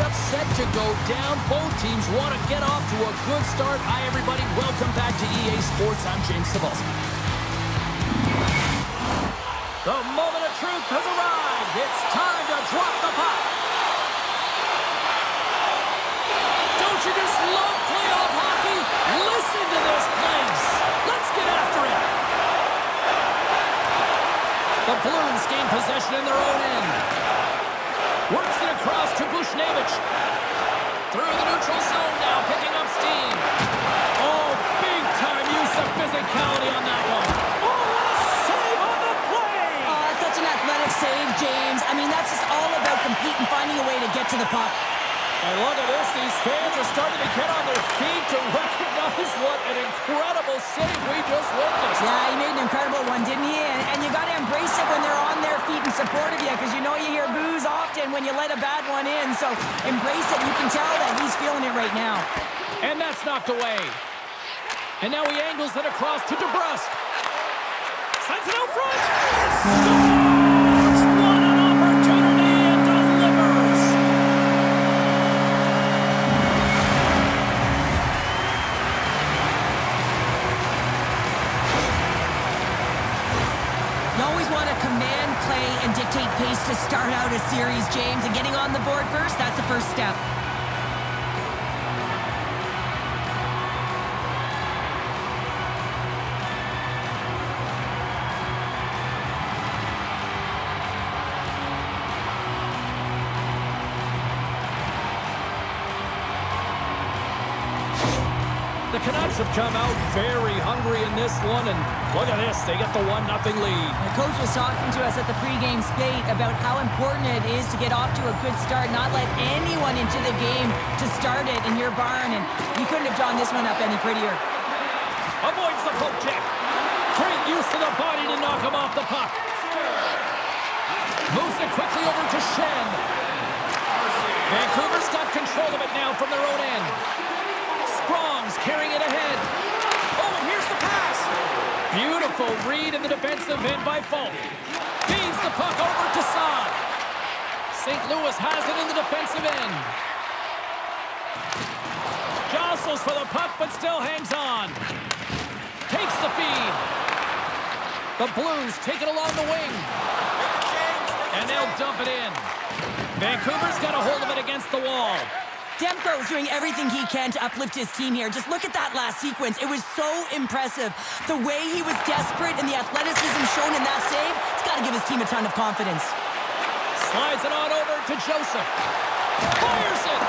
matchup set to go down. Both teams want to get off to a good start. Hi, everybody. Welcome back to EA Sports. I'm James Cybulski. The moment of truth has arrived. It's time to drop the puck. Don't you just love playoff hockey? Listen to this place. Let's get after it. The Blues gain possession in their own end. Works it across to Buchnevich. Through the neutral zone now, picking up steam. Oh, big-time use of physicality on that one. Oh, what a save on the play! Oh, such an athletic save, James. I mean, that's just all about competing, finding a way to get to the puck. And look at this. These fans are starting to get on their feet to recognize what an incredible save we just witnessed. Yeah, he made an incredible one, didn't he? And, and you got to embrace it when they're on their feet in support of you because you know you hear boos often when you let a bad one in. So embrace it. You can tell that he's feeling it right now. And that's knocked away. And now he angles it across to DeBrusk. Sends it out front. Step. The Canucks have come out very hungry in this one, and look at this. They get the 1-0 lead. The coach was talking to us at the pregame skate about how important it is to get off to a good start, not let anyone into the game to start it in your barn, and you couldn't have drawn this one up any prettier. Avoids the poke check. Great use of the body to knock him off the puck. Moves it quickly over to Schenn. Vancouver's got control of it now from their own end. Sprong's carrying it ahead. Oh, and here's the pass. Beautiful read in the defensive end by Faulk. Feeds the puck over to Saad. St. Louis has it in the defensive end. Jostles for the puck, but still hangs on. Takes the feed. The Blues take it along the wing. And they'll dump it in. Vancouver's got a hold of it against the wall. Demko's doing everything he can to uplift his team here. Just look at that last sequence. It was so impressive. The way he was desperate and the athleticism shown in that save, it's got to give his team a ton of confidence. Slides it on over to Joseph. Fires it.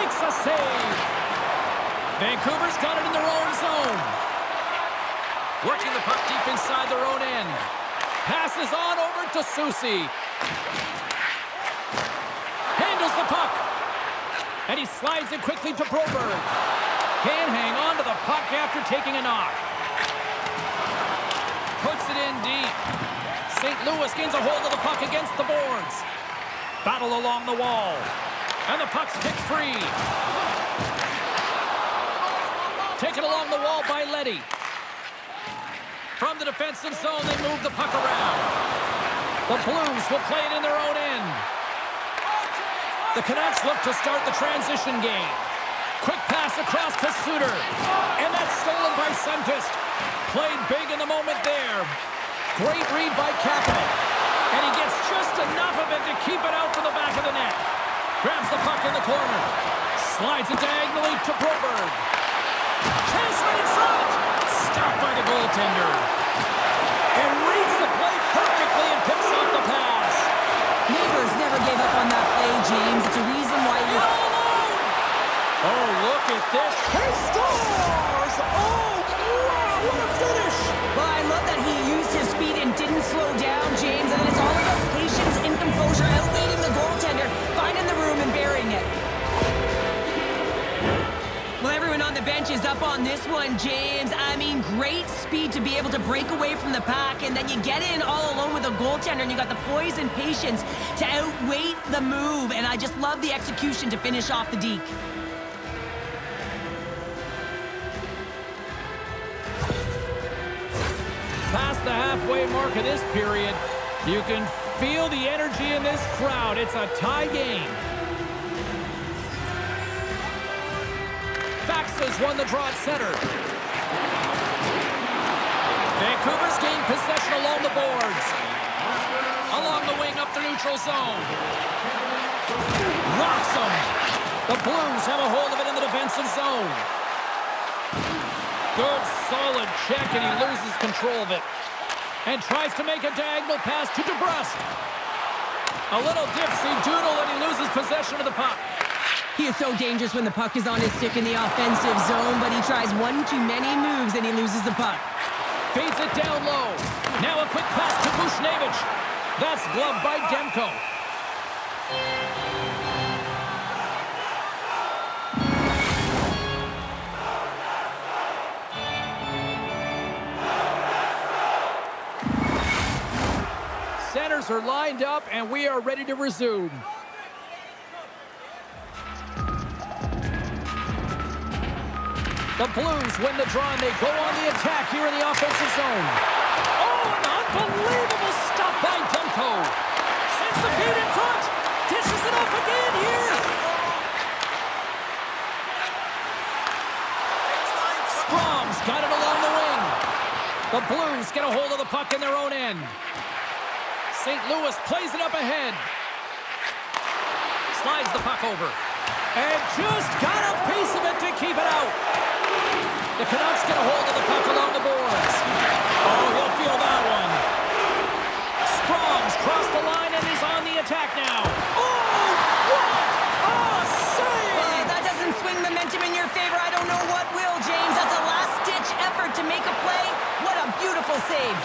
Makes a save. Vancouver's got it in their own zone. Working the puck deep inside their own end. Passes on over to Susie. Handles the puck. And he slides it quickly to Broberg. Can't hang on to the puck after taking a knock. Puts it in deep. St. Louis gains a hold of the puck against the boards. Battle along the wall. And the puck's kicked free. Taken along the wall by Leddy. From the defensive zone, they move the puck around. The Blues will play it in their own end. The Canucks look to start the transition game. Quick pass across to Suter. And that's stolen by Sundqvist. Played big in the moment there. Great read by Kapanen. And he gets just enough of it to keep it out from the back of the net. Grabs the puck in the corner. Slides it diagonally to Broberg. Chase right in front. Stopped by the goaltender. And reads the play perfectly and picks up the pass. Neighbours never gave up on that play, James. It's a reason why you... Oh, look at this. He scores! Oh, wow, what a finish! Well, I love that he used his speed and didn't slow down, James. And then it's all about patience and composure, outweighing the goaltender, finding the room and burying it. Bench is up on this one, James. I mean, great speed to be able to break away from the pack, and then you get in all alone with a goaltender, and you got the poise and patience to outweigh the move, and I just love the execution to finish off the deke. Past the halfway mark of this period, you can feel the energy in this crowd. It's a tie game. Blues won the draw at center. Vancouver's gained possession along the boards. Along the wing up the neutral zone. Rocks them. The Blues have a hold of it in the defensive zone. Good, solid check, and he loses control of it. And tries to make a diagonal pass to DeBrusk. A little dipsy doodle, and he loses possession of the puck. He is so dangerous when the puck is on his stick in the offensive zone, but he tries one too many moves and he loses the puck. Feeds it down low. Now a quick pass to Buchnevich. That's gloved by Demko. Centers are lined up, and we are ready to resume. The Blues win the draw, and they go on the attack here in the offensive zone. Oh, an unbelievable stop by Demko. Sends the feet in front. Dishes it off again here. Sprong's got it along the wing. The Blues get a hold of the puck in their own end. St. Louis plays it up ahead. Slides the puck over. And just got a piece of it to keep it out. The Canucks get a hold of the puck along the boards. Oh, he'll feel that one. Sprong's crossed the line and is on the attack now. Oh, what a save! Well, that doesn't swing momentum in your favor. I don't know what will, James. That's a last-ditch effort to make a play. What a beautiful save.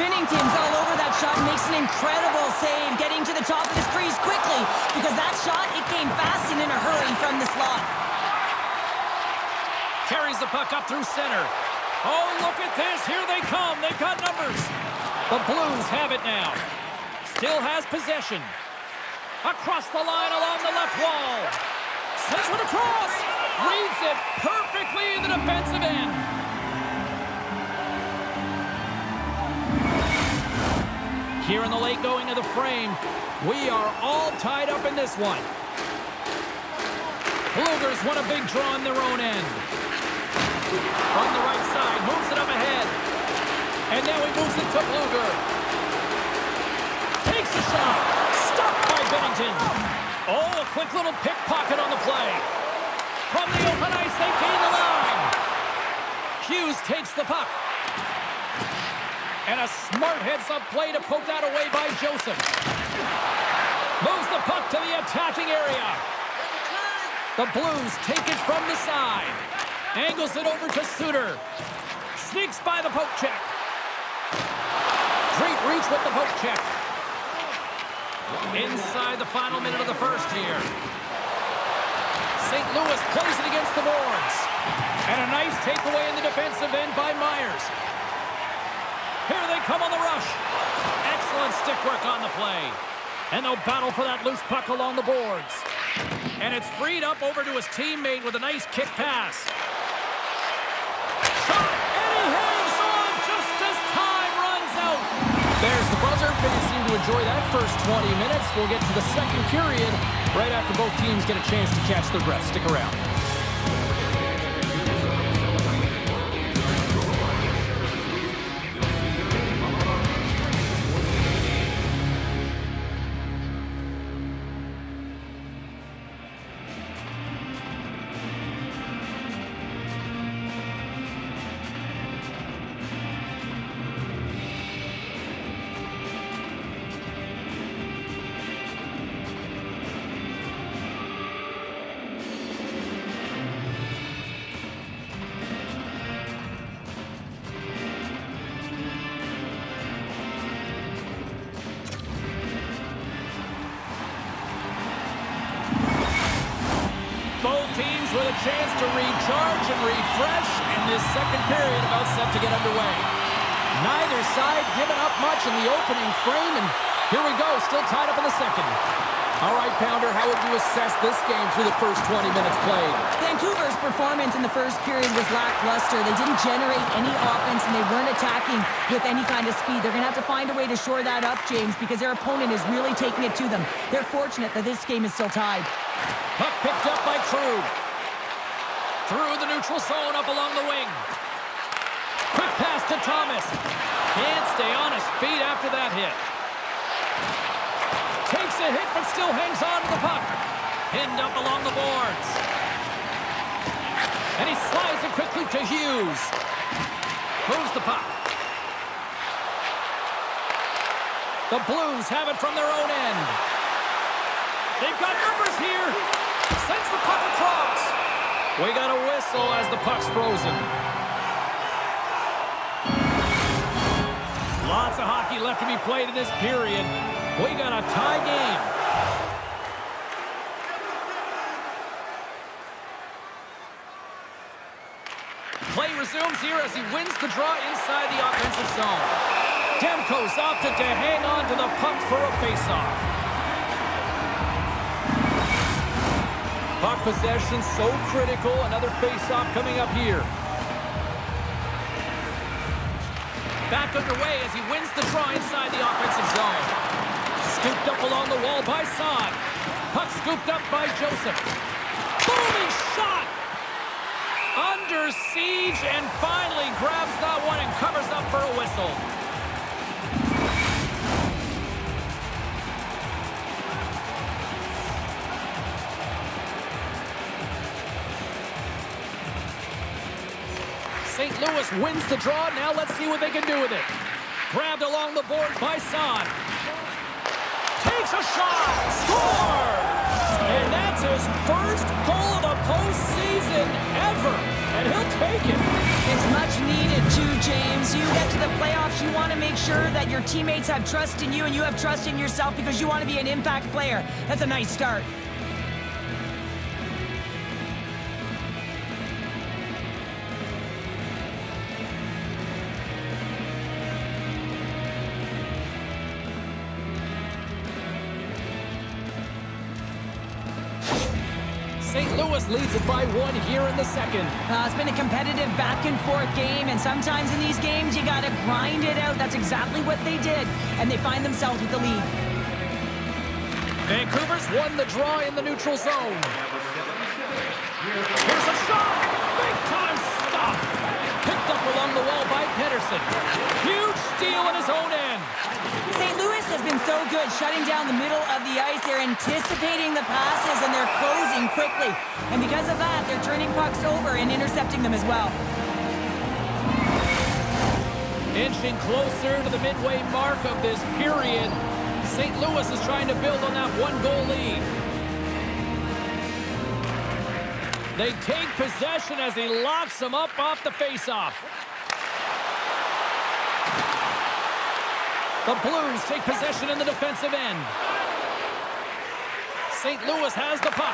Binnington's all over that shot makes an incredible save, getting to the top of his crease quickly because that shot, it came fast and in a hurry from the slot. Carries the puck up through center. Oh, look at this. Here they come. They've got numbers. The Blues have it now. Still has possession. Across the line along the left wall. Sends one across. Reads it perfectly in the defensive end. Here in the late going of the frame, we are all tied up in this one. Bluegers won a big draw in their own end. From the right side, moves it up ahead. And now he moves it to Blueger. Takes a shot. Stopped by Binnington. Oh, a quick little pickpocket on the play. From the open ice, they gain the line. Hughes takes the puck. And a smart heads-up play to poke that away by Joseph. Moves the puck to the attacking area. The Blues take it from the side. Angles it over to Suter. Sneaks by the poke check. Great reach with the poke check. Inside the final minute of the first here. St. Louis plays it against the boards. And a nice takeaway in the defensive end by Myers. Here they come on the rush. Excellent stick work on the play. And they'll battle for that loose puck along the boards. And it's freed up over to his teammate with a nice kick pass. Enjoy that first 20 minutes. We'll get to the second period right after both teams get a chance to catch their breath. Stick around. A chance to recharge and refresh, and this second period about set to get underway. Neither side giving up much in the opening frame, and here we go, still tied up in the second. All right, Pounder, how would you assess this game through the first 20 minutes played? Vancouver's performance in the first period was lackluster. They didn't generate any offense, and they weren't attacking with any kind of speed. They're going to have to find a way to shore that up, James, because their opponent is really taking it to them. They're fortunate that this game is still tied. Puck picked up by Krug. Through the neutral zone, up along the wing. Quick pass to Thomas. Can't stay on his feet after that hit. Takes a hit, but still hangs on to the puck. Pinned up along the boards. And he slides it quickly to Hughes. Moves the puck. The Blues have it from their own end. They've got numbers here. Sends the puck across. We got a whistle as the puck's frozen. Lots of hockey left to be played in this period. We got a tie game. Play resumes here as he wins the draw inside the offensive zone. Demko's opted to hang on to the puck for a faceoff. Puck possession so critical. Another faceoff coming up here. Back underway as he wins the draw inside the offensive zone. Scooped up along the wall by Saad. Puck scooped up by Joseph. Booming shot! Under siege and finally grabs that one and covers up for a whistle. St. Louis wins the draw. Now let's see what they can do with it. Grabbed along the board by Son. Takes a shot. Scores! And that's his first goal of the postseason ever. And he'll take it. It's much needed too, James. You get to the playoffs, you want to make sure that your teammates have trust in you and you have trust in yourself because you want to be an impact player. That's a nice start. Leads it by one here in the second. Uh, it's been a competitive back and forth game, and sometimes in these games you got to grind it out. That's exactly what they did, and they find themselves with the lead. Vancouver's won the draw in the neutral zone. Here's a shot! Big time stop! Picked up along the wall by Pedersen. Huge steal in his own end. Has been so good shutting down the middle of the ice. They're anticipating the passes and they're closing quickly. And because of that, they're turning pucks over and intercepting them as well. Inching closer to the midway mark of this period. St. Louis is trying to build on that one-goal lead. They take possession as he locks them up off the faceoff. The Blues take possession in the defensive end. St. Louis has the puck.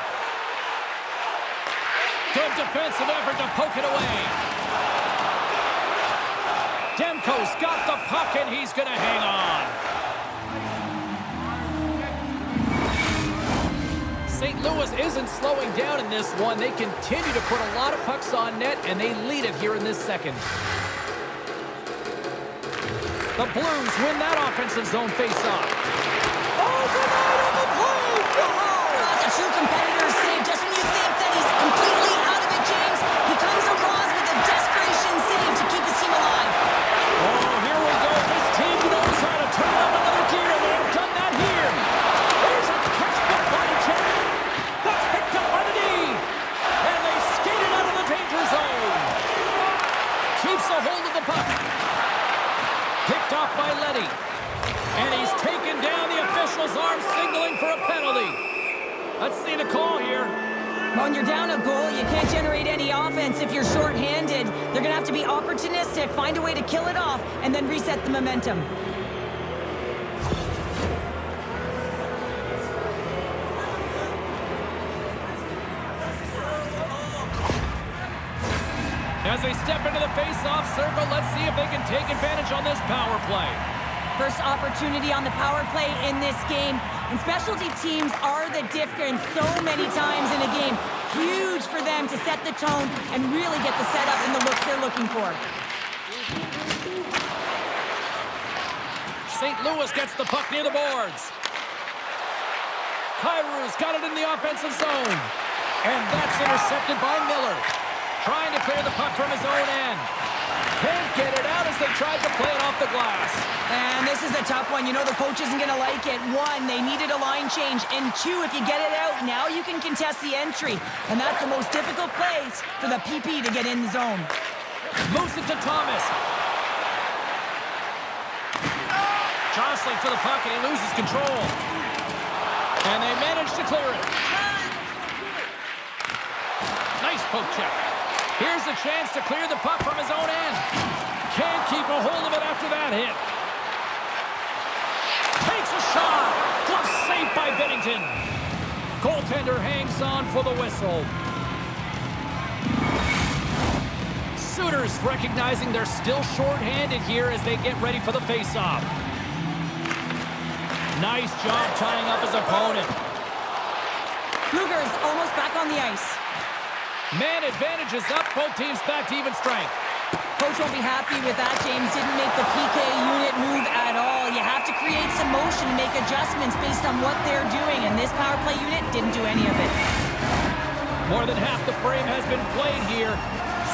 Good defensive effort to poke it away. Demko's got the puck, and he's going to hang on. St. Louis isn't slowing down in this one. They continue to put a lot of pucks on net, and they lead it here in this second. The Blues win that offensive zone faceoff. Overnight on the play! Oh, that's a true competitor save. Just when See the call here. When you're down a goal, you can't generate any offense if you're shorthanded. They're going to have to be opportunistic, find a way to kill it off, and then reset the momentum. As they step into the face-off circle, let's see if they can take advantage on this power play. First opportunity on the power play in this game. And specialty teams are the difference so many times in a game. Huge for them to set the tone and really get the setup and the looks they're looking for. St. Louis gets the puck near the boards. Kyrou's got it in the offensive zone. And that's intercepted by Miller. trying to clear the puck from his own end. Can't get it out as they tried to play it off the glass. And this is a tough one. You know the coach isn't going to like it. One, they needed a line change. And two, if you get it out, now you can contest the entry. And that's the most difficult place for the PP to get in the zone. Moves it to Thomas. Jostling for the puck, and he loses control. And they manage to clear it. Nice poke check. Here's a chance to clear the puck from his own end. Can't keep a hold of it after that hit. Takes a shot. Glove saved by Binnington. Goaltender hangs on for the whistle. Sooners recognizing they're still short-handed here as they get ready for the face-off. Nice job tying up his opponent. Luger's almost back on the ice. Man advantage is up. Both teams back to even strength. Coach won't be happy with that, James. Didn't make the PK unit move at all. You have to create some motion and make adjustments based on what they're doing, and this power play unit didn't do any of it. More than half the frame has been played here.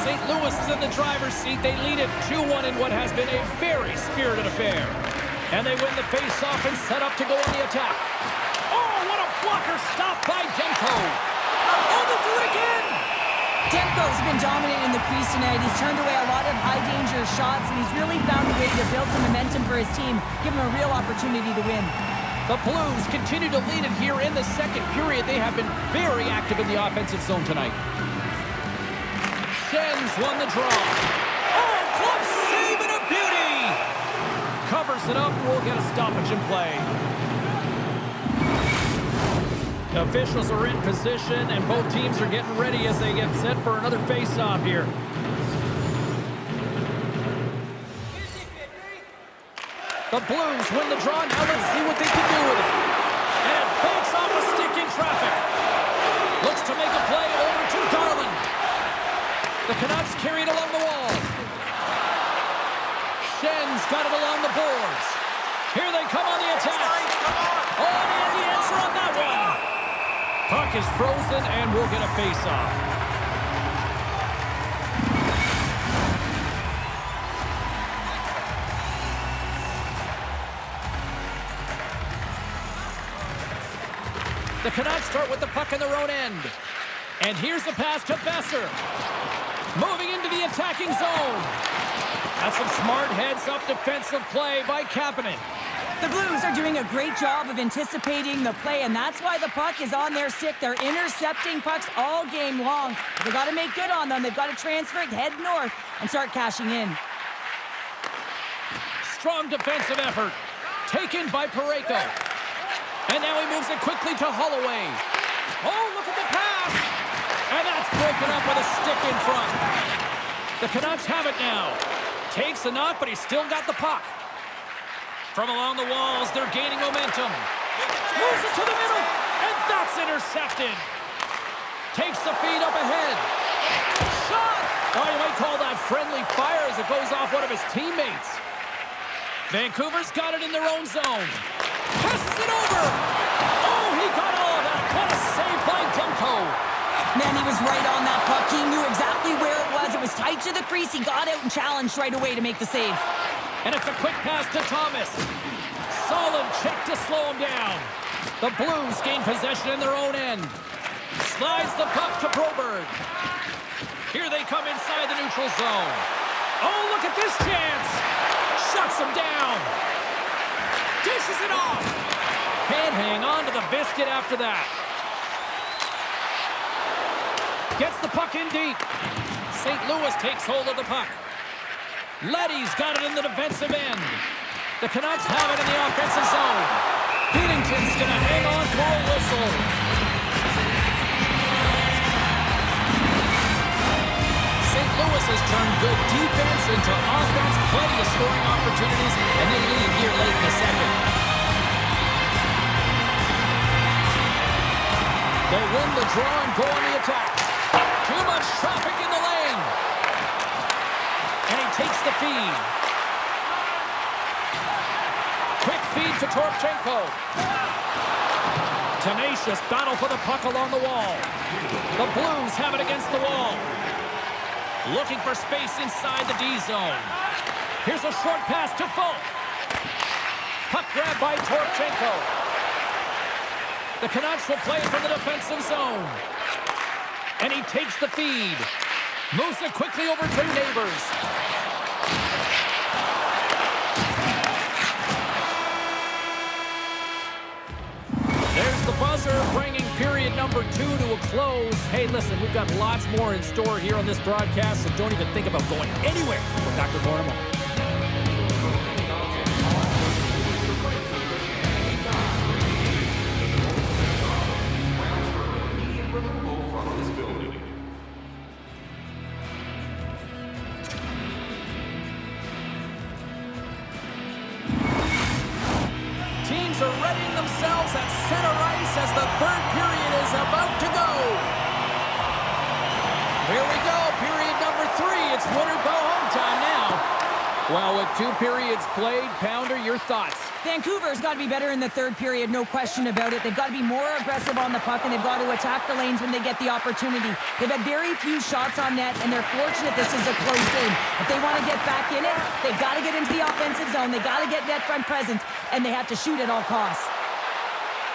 St. Louis is in the driver's seat. They lead it 2-1 in what has been a very spirited affair. And they win the face-off and set up to go on the attack. Oh, what a blocker stop by Demko. Oh, they do it again. Demko's been dominant in the crease tonight. He's turned away a lot of high-danger shots, and he's really found a way to build some momentum for his team, give him a real opportunity to win. The Blues continue to lead it here in the second period. They have been very active in the offensive zone tonight. Schenn's won the draw. Oh, glove save and a beauty! Covers it up. We'll get a stoppage in play. Officials are in position, and both teams are getting ready as they get set for another face-off here. The Blues win the draw. Now let's see what they can do with it. And it banks off a stick in traffic. Looks to make a play over to Garland. The Canucks carry it along the wall. Schenn's got it along the boards. Here they come on the attack. Oh, and the answer on that one. Puck is frozen, and we'll get a face-off. The Canucks start with the puck in their own end. And here's the pass to Boeser. Moving into the attacking zone. That's some smart heads-up defensive play by Kapanen. The Blues are doing a great job of anticipating the play, and that's why the puck is on their stick. They're intercepting pucks all game long. They've got to make good on them. They've got to transfer it, head north, and start cashing in. Strong defensive effort. Taken by Parayko. And now he moves it quickly to Holloway. Oh, look at the pass! And that's broken up with a stick in front. The Canucks have it now. Takes a knock, but he's still got the puck. From along the walls, they're gaining momentum. Moves it to the middle, and that's intercepted. Takes the feed up ahead. Shot! Oh, you might call that friendly fire as it goes off one of his teammates. Vancouver's got it in their own zone. Passes it over. Oh, he got all of that. What a save by Demko. Man, he was right on that puck. He knew exactly where it was. It was tight to the crease. He got out and challenged right away to make the save. And it's a quick pass to Thomas. Solid check to slow him down. The Blues gain possession in their own end. Slides the puck to Broberg. Here they come inside the neutral zone. Oh, look at this chance. Shuts him down. Dishes it off. Can't hang on to the biscuit after that. Gets the puck in deep. St. Louis takes hold of the puck. Leddy's got it in the defensive end. The Canucks have it in the offensive zone. Binnington's going to hang on for a whistle. St. Louis has turned good defense into offense, plenty of scoring opportunities, and they lead here late in the second. They win the draw and go on the attack. Too much traffic in the. And he takes the feed. Quick feed to Toropchenko. Tenacious battle for the puck along the wall. The Blues have it against the wall. Looking for space inside the D zone. Here's a short pass to Faulk. Puck grab by Toropchenko. The Canucks will play from the defensive zone. And he takes the feed. Moves it quickly over to Neighbours. Close. Hey, listen, we've got lots more in store here on this broadcast, so don't even think about going anywhere. We're Dr. Bornamo. Vancouver's got to be better in the third period, no question about it. They've got to be more aggressive on the puck, and they've got to attack the lanes when they get the opportunity. They've had very few shots on net, and they're fortunate this is a close game. If they want to get back in it, they've got to get into the offensive zone. They've got to get net front presence, and they have to shoot at all costs.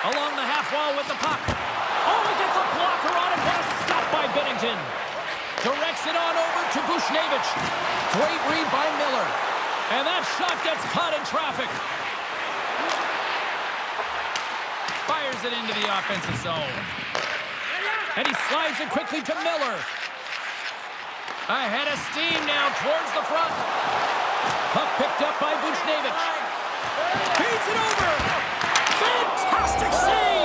Along the half wall with the puck. Oh, he gets a blocker on it, but stopped by Binnington. Directs it on over to Buchnevich. Great read by Miller. And that shot gets caught in traffic. Fires it into the offensive zone. And he slides it quickly to Miller. Ahead of steam now towards the front. Puck picked up by Buchnevich. Feeds it over. Fantastic save.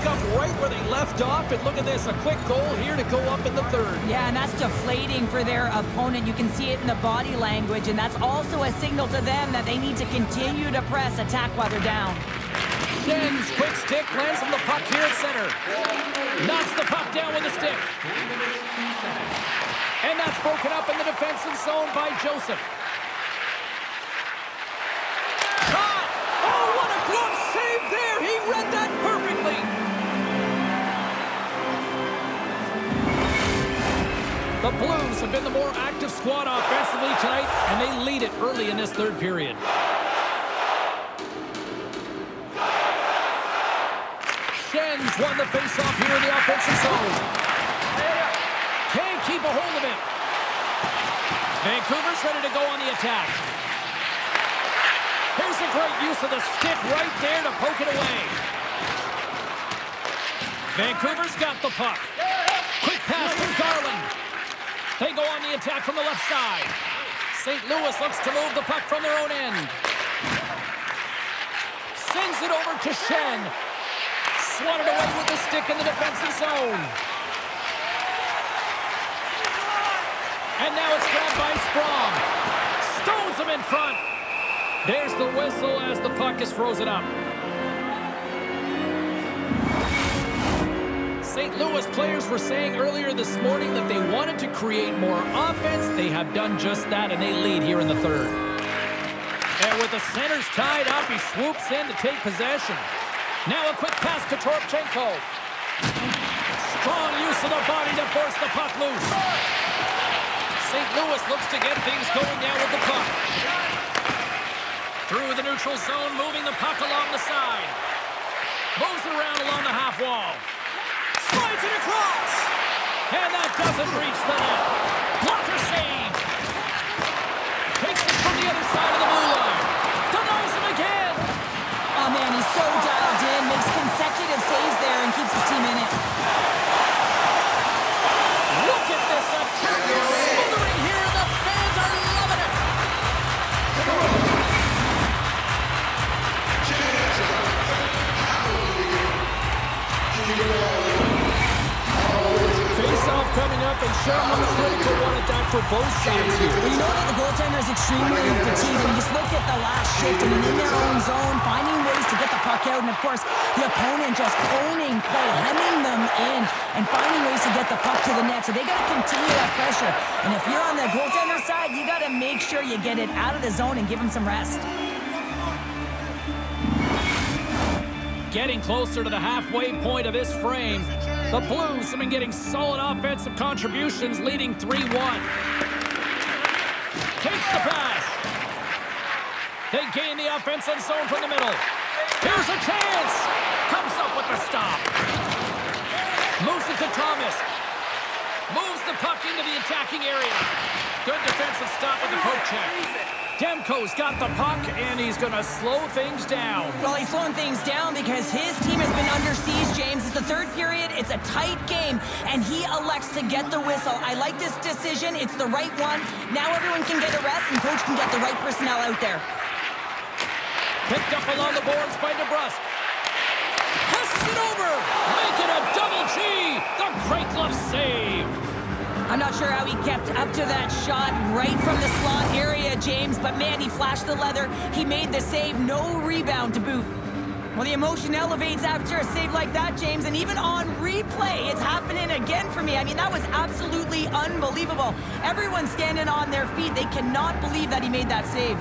Pick up right where they left off, and look at this, a quick goal here to go up in the third. Yeah, and that's deflating for their opponent. You can see it in the body language, and that's also a signal to them that they need to continue to press, attack while they're down. Schenn's quick stick lands on the puck here at center. Knocks the puck down with a stick. And that's broken up in the defensive zone by Joseph. The Blues have been the more active squad offensively tonight, and they lead it early in this third period. Schenn's won the faceoff here in the offensive zone. Can't keep a hold of it. Vancouver's ready to go on the attack. Here's a great use of the stick right there to poke it away. Vancouver's got the puck. Quick pass from Garland. They go on the attack from the left side. St. Louis looks to move the puck from their own end. Sends it over to Schenn. Swatted away with the stick in the defensive zone. And now it's grabbed by Sprong. Stones him in front. There's the whistle as the puck is frozen up. St. Louis players were saying earlier this morning that they wanted to create more offense. They have done just that, and they lead here in the third. And with the centers tied up, he swoops in to take possession. Now a quick pass to Toropchenko. Strong use of the body to force the puck loose. St. Louis looks to get things going now with the puck. Through the neutral zone, moving the puck along the side. Moves it around along the half wall. Slides it across. And that doesn't reach the net. Blocker save. Takes it from the other side of the blue line. Denies him again. Oh, man, he's so dialed in. Makes consecutive saves there and keeps his team in it. And Sherman critical one at that for both sides here. You know that the goaltender is extremely fatigued, and just look at the last shift. Mean, in their own zone, finding ways to get the puck out, and of course, the opponent just owning play, hemming them in, and finding ways to get the puck to the net. So they got to continue that pressure. And if you're on the goaltender side, you got to make sure you get it out of the zone and give them some rest. getting closer to the halfway point of this frame. The Blues have been getting solid offensive contributions, leading 3-1. Takes the pass. They gain the offensive zone from the middle. Here's a chance. Comes up with the stop. Moves it to Thomas. Moves the puck into the attacking area. Good defensive stop with the poke check. Demko's got the puck, and he's going to slow things down. Well, he's slowing things down because his team has been under siege, James. It's the third period. It's a tight game, and he elects to get the whistle. I like this decision. It's the right one. Now everyone can get a rest, and coach can get the right personnel out there. Picked up along the boards by DeBrusk. Passes it over. Make it a double G. The great glove save. I'm not sure how he kept up to that shot right from the slot area, James, but man, he flashed the leather. He made the save, no rebound to boot. Well, the emotion elevates after a save like that, James, and even on replay, it's happening again for me. I mean, that was absolutely unbelievable. Everyone standing on their feet. They cannot believe that he made that save.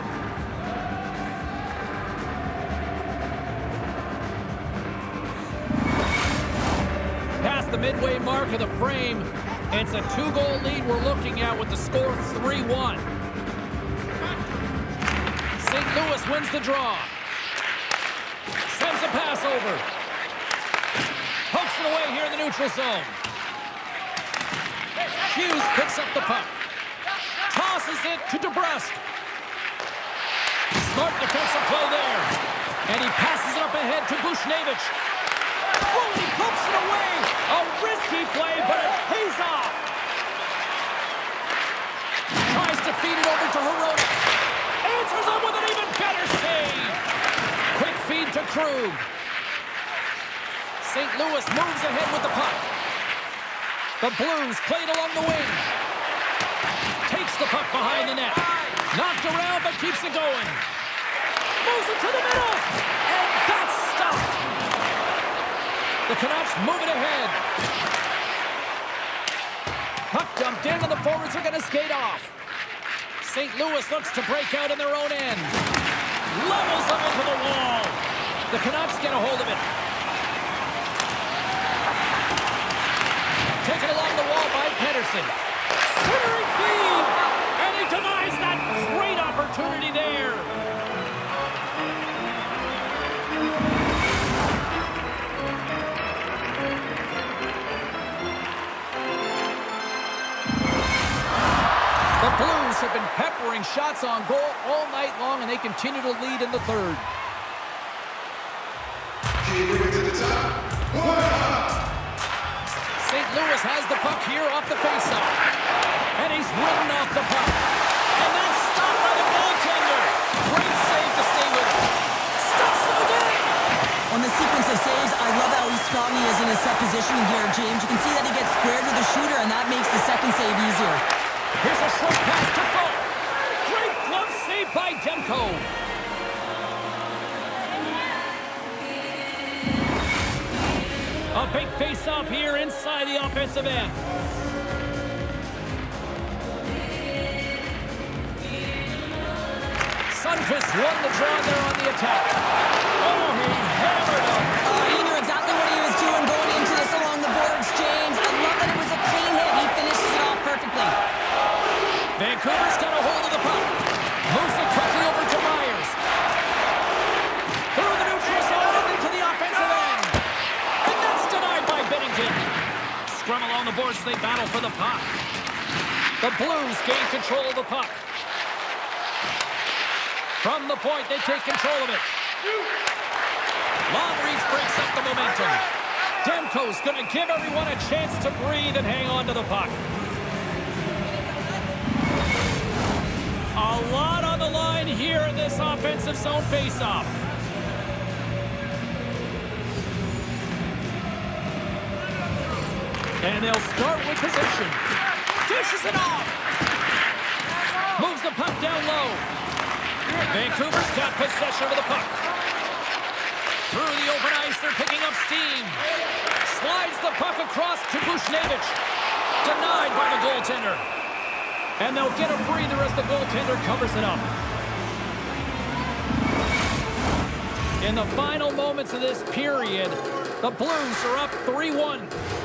Past the midway mark of the frame, it's a two-goal lead we're looking at with the score 3-1. St. Louis wins the draw. Sends a pass over. Pokes it away here in the neutral zone. Hughes picks up the puck. Tosses it to DeBrusk. Smart defensive play there. And he passes it up ahead to Buchnevich. Oh, he pokes it away. A risky play, but it pays off. Tries to feed it over to Hronek. Answers him with an even better save. Quick feed to Krug. St. Louis moves ahead with the puck. The Blues played along the wing. Takes the puck behind the net. Knocked around, but keeps it going. Moves it to the middle. And. The Canucks move it ahead. Puck dumped in, and the forwards are going to skate off. St. Louis looks to break out in their own end. Levels them into the wall. The Canucks get a hold of it. Taken along the wall by Pedersen. Centering feed! And he denies that great opportunity there. Blues have been peppering shots on goal all night long, and they continue to lead in the third. St. Louis has the puck here off the faceoff. And he's ridden off the puck. And that's stopped by the goaltender. Inside the offensive end. Won the draw there on the attack. Oh, he hammered him. Uh, he knew exactly what he was doing going into this along the boards, James. I love that it was a clean hit. He finishes it off perfectly. Vancouver's got a hold of the puck. Moves it quickly over to Myers. Through the neutral zone and into the offensive end. And that's denied by Binnington. Scrum along the boards as they battle for the puck. The Blues gain control of the puck. From the point, they take control of it. Long breaks up the momentum. Demko's going to give everyone a chance to breathe and hang on to the puck. A lot on the line here in this offensive zone faceoff. And they'll start with possession. Dishes it off. Moves the puck down low. Vancouver's got possession of the puck. Through the open ice, they're picking up steam. Slides the puck across to Buchnevich. Denied by the goaltender. And they'll get a breather as the goaltender covers it up. In the final moments of this period, the Blues are up 3-1.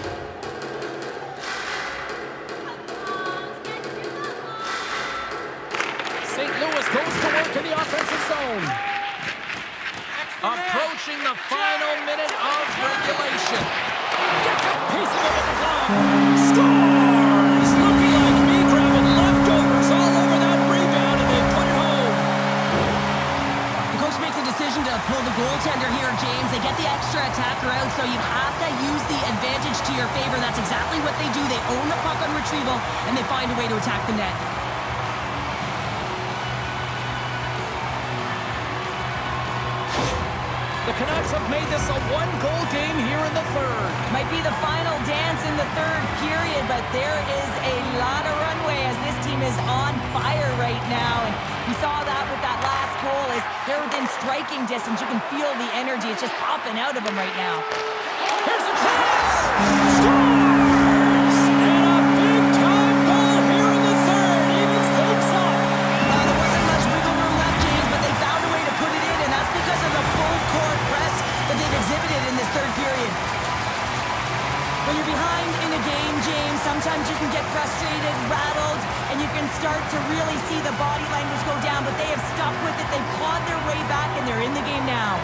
Approaching the final minute of regulation. Gets a piece of it at the. Scores! Looking like me grabbing leftovers all over that rebound, and they put it home. The coach makes a decision to pull the goaltender here, James. They get the extra attacker out, so you have to use the advantage to your favor. That's exactly what they do. They own the puck on retrieval, and they find a way to attack the net. Canucks have made this a one-goal game here in the third. Might be the final dance in the third period, but there is a lot of runway as this team is on fire right now. And we saw that with that last goal as they're within striking distance. You can feel the energy. It's just popping out of them right now. Here's a chance! Scores! When you're behind in a game, James, sometimes you can get frustrated, rattled, and you can start to really see the body language go down, but they have stuck with it. They've clawed their way back, and they're in the game now.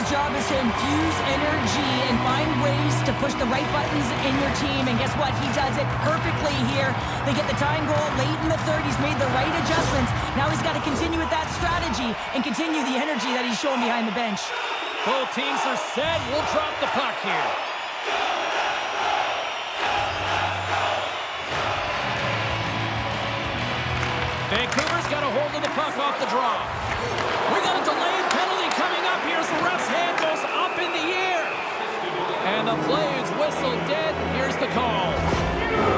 Coach's job is to infuse energy and find ways to push the right buttons in your team. And guess what? He does it perfectly here. They get the tying goal late in the third. He's made the right adjustments. Now he's got to continue with that strategy and continue the energy that he's showing behind the bench. Both teams are set. We'll drop the puck here. Vancouver's got a hold of the puck off the draw. The play's whistle dead. Here's the call.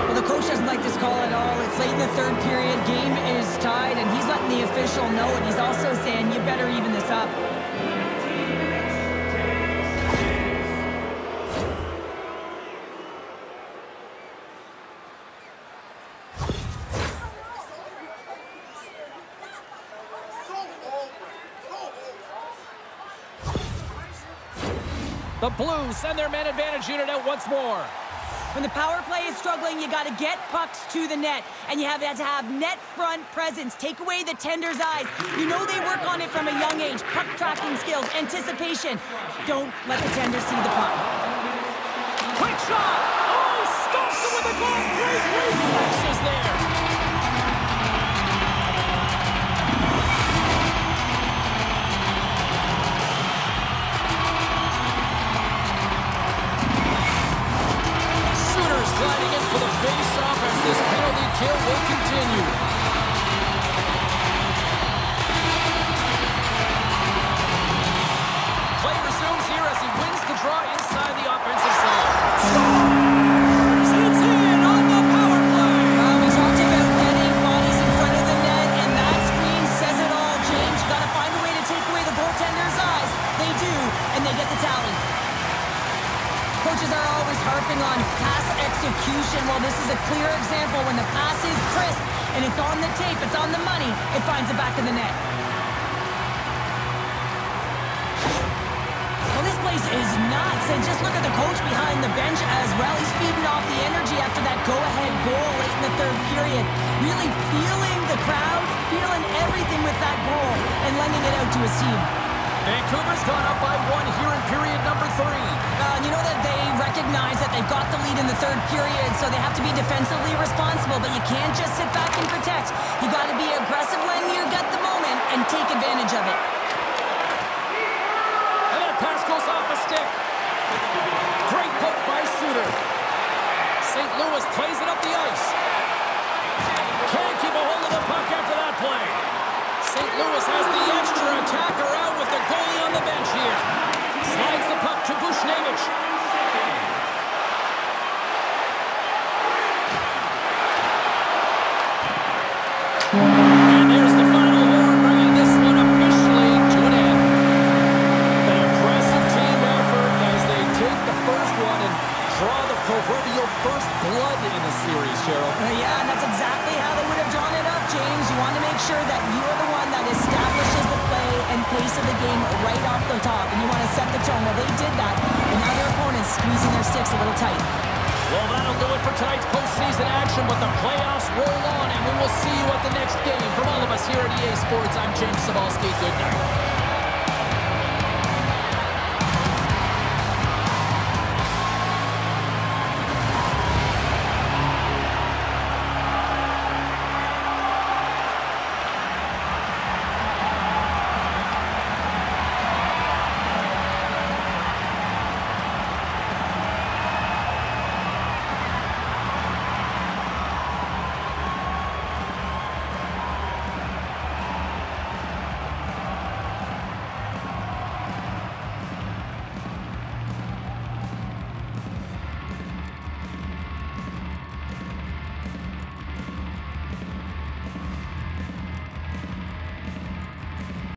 Well, the coach doesn't like this call at all. It's late in the third period. Game is tied, and he's letting the official know it. He's also saying, you better even this up. Blues send their man advantage unit out once more. When the power play is struggling, you got to get pucks to the net, and you have to have net front presence. Take away the tender's eyes. You know they work on it from a young age. Puck tracking skills, anticipation. Don't let the tender see the puck. Quick shot! Oh, stops it with the glove. Great reflexes Sooners gliding in for the face-off as this penalty kill will continue. Execution. Well, this is a clear example. When the pass is crisp and it's on the tape, it's on the money, it finds the back of the net. Well, this place is nuts. And just look at the coach behind the bench as well. He's feeding off the energy after that go-ahead goal late in the third period. Really feeling the crowd, feeling everything with that goal, and lending it out to his team. Vancouver's gone up by one here in period number three. Uh, you know that they recognize that they've got the lead in the third period, so they have to be defensively responsible, but you can't just sit back and protect. You got to be aggressive when you get the moment and take advantage of it. And that pass goes off a stick. Great poke by Suter. St. Louis plays it up the ice. Can't keep a hold of the puck after that play. St. Louis has the extra attacker out with the goalie on the bench here. Slides the puck to Buchnevich. And the final horn, bringing this one officially to an end. An impressive team effort as they take the first one and draw the proverbial first blood in the series, Cheryl. Yeah, and that's exactly how they would have drawn it up, James. You want to make sure that you are the establishes the play and pace of the game right off the top, and you want to set the tone. Well, they did that, and now their opponent's squeezing their sticks a little tight. Well, that'll do it for tonight's postseason action, but the playoffs roll on, and we will see you at the next game. From all of us here at EA Sports, I'm James Cybulski. Good night.